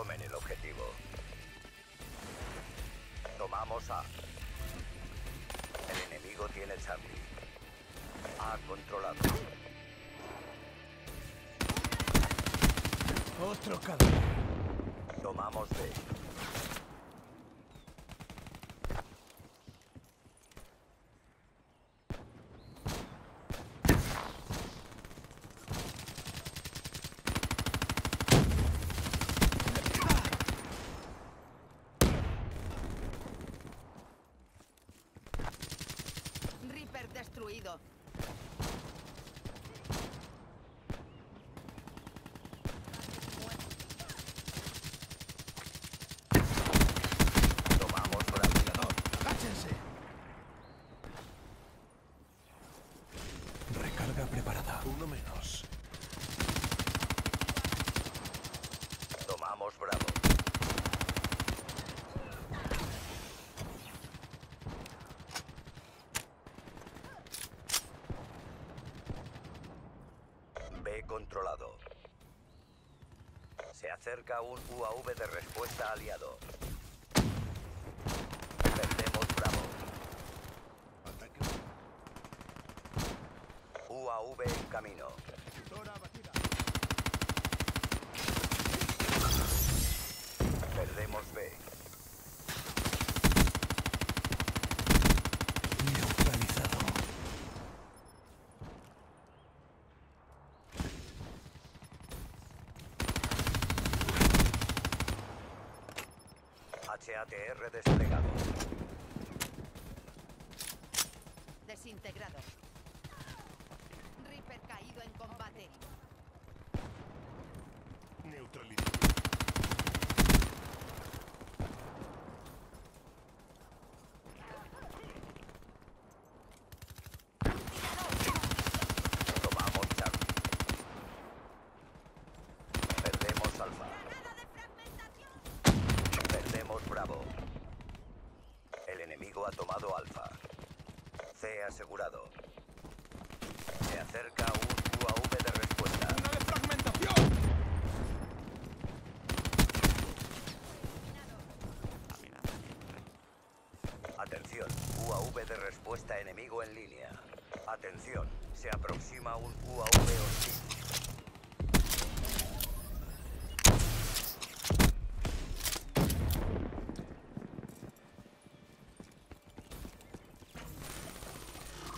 Tomen el objetivo. Tomamos A. El enemigo tiene Charlie. A controlado. Otro cadáver. Tomamos B. Reaper destruido. Tomamos Bravo. ¡Agáchense! Recarga preparada. Uno menos. Tomamos Bravo. B controlado. Se acerca un UAV de respuesta aliado. Perdemos Bravo. UAV en camino. Perdemos B. HATR desplegado. Desintegrado. Reaper caído en combate. Tomamos Charlie. Perdemos Alfa. Perdemos Bravo. El enemigo ha tomado Alfa. C asegurado. Se acerca un UAV de respuesta. ¡Una de fragmentación! Atención, UAV de respuesta enemigo en línea. Atención, se aproxima un UAV hostil.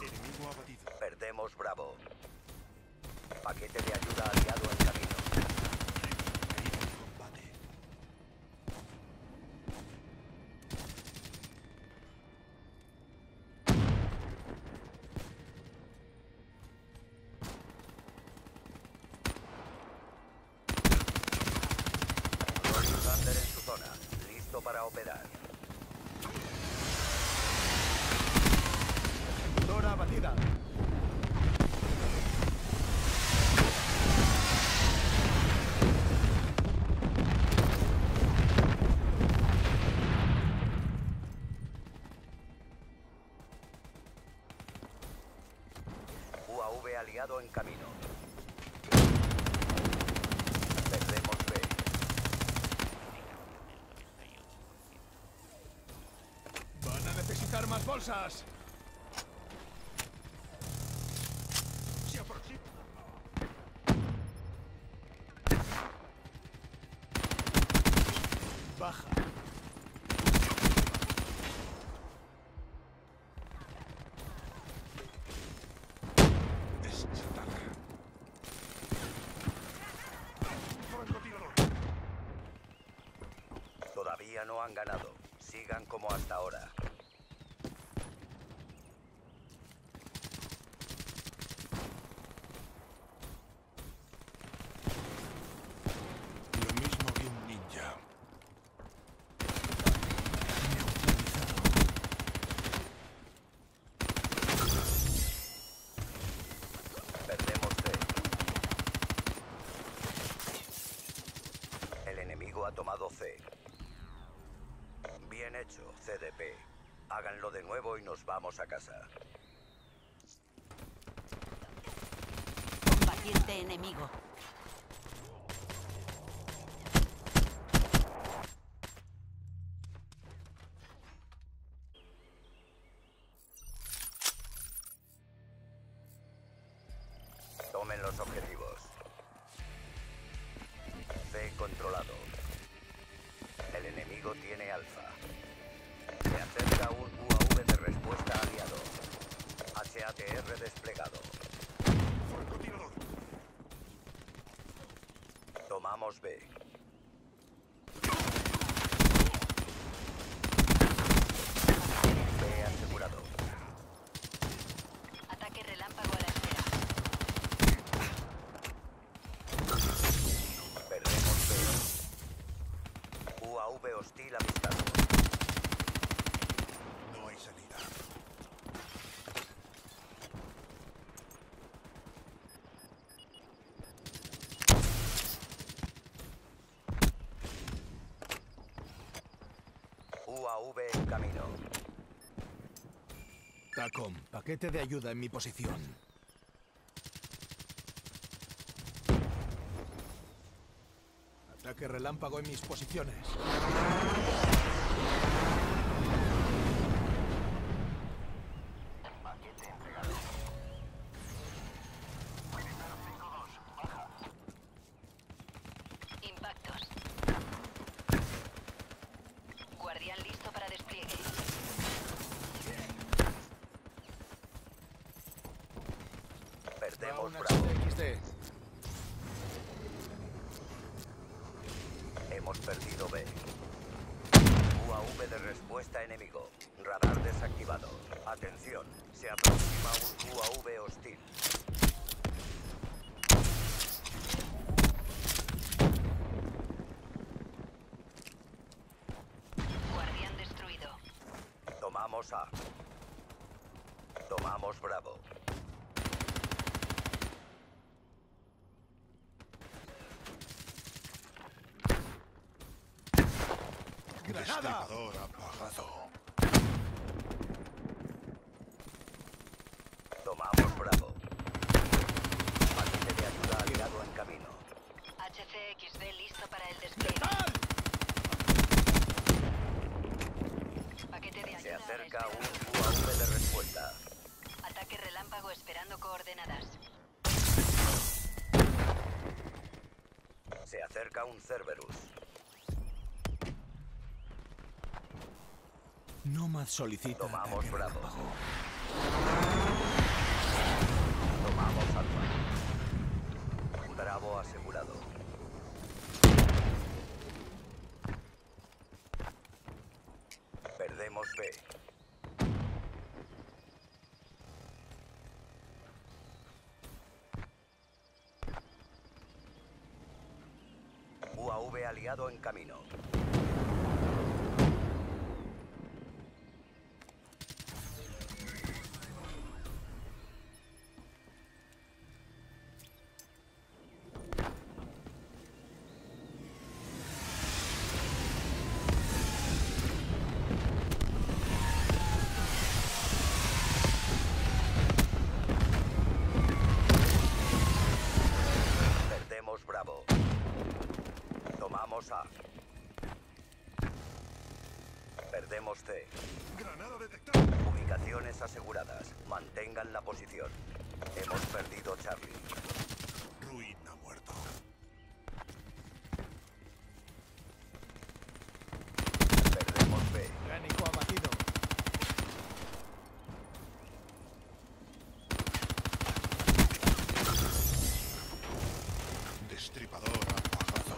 Enemigo abatido. Perdemos Bravo. Paquete de ayuda aliado en camino. En su zona. Listo para operar. Batida. UAV aliado en camino. Perdemos B. Van a necesitar más bolsas. Se. Baja. No han ganado. Sigan como hasta ahora. CDP. Háganlo de nuevo y nos vamos a casa. Combatiente enemigo. Tomen los objetivos. C controlado. Enemigo tiene alfa. Se acerca un UAV de respuesta aliado. HATR desplegado. Tomamos. B asegurado. Ataque relámpago a la espera. Perdemos B. UAV hostil avistado. No hay salida. UAV en camino. TACOM, paquete de ayuda en mi posición. Ataque relámpago en mis posiciones. Impactos. Guardián listo para despliegue. Va Perdemos una Hemos perdido B. UAV de respuesta enemigo. Radar desactivado. Atención, se aproxima un UAV hostil. Guardián destruido. Tomamos A. Tomamos Bravo. ¡Granada! Apagado. Tomamos Bravo. Paquete de ayuda aliado en camino. HCXD listo para el despliegue. Paquete de ayuda. Se acerca un UAV de respuesta. Ataque relámpago esperando coordenadas. Se acerca un Cerberus. Nomad solicita Tomamos Bravo. Tomamos Alfa. Bravo asegurado. Perdemos B. UAV aliado en camino. C. Granada detectada. Ubicaciones aseguradas. Mantengan la posición. Hemos perdido Charlie. Ruin ha muerto. Perdemos B. Mecánico abatido. Destripador apagado.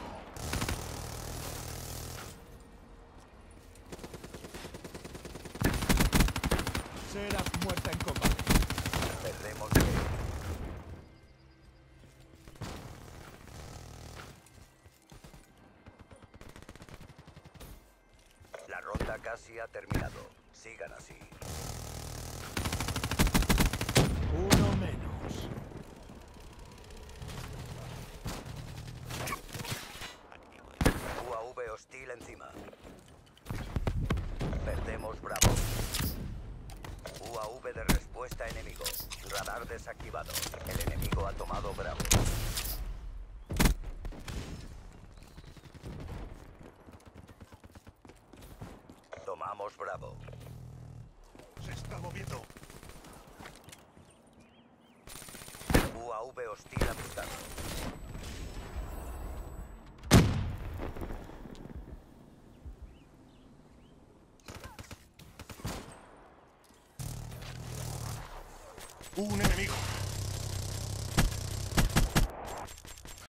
Serás muerta en combate. Perdemos B. Casi ha terminado. Sigan así. Uno menos. UAV hostil encima. Perdemos Bravo. UAV de respuesta enemigo. Radar desactivado. El enemigo ha tomado Bravo. Bravo. Se está moviendo. UAV hostil apuntado. Un enemigo.